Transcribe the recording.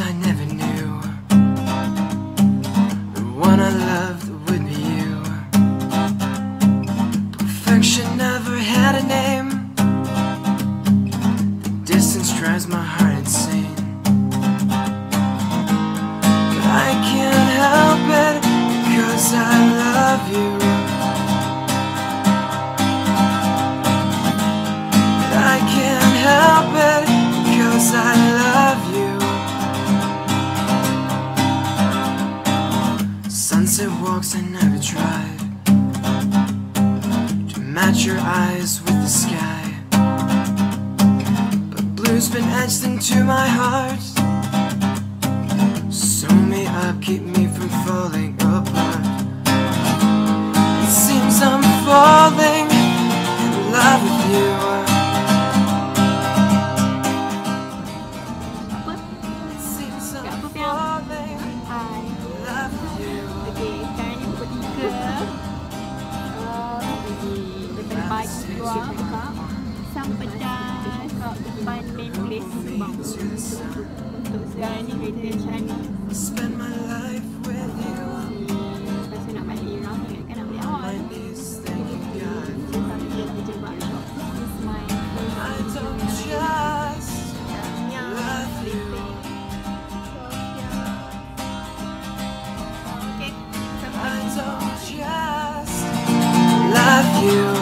I never knew The one I loved would be you. Perfection never had a name. The distance drives my heart insane. But I can't help it Cause I love you. Sunset walks I never tried to match your eyes with the sky. But blue's been etched into my heart. sekarang ni pukul 3 uh, Jadi pagi keluar Sampai dah kat depan main place. Untuk sekarang ni kereta macam ni. You.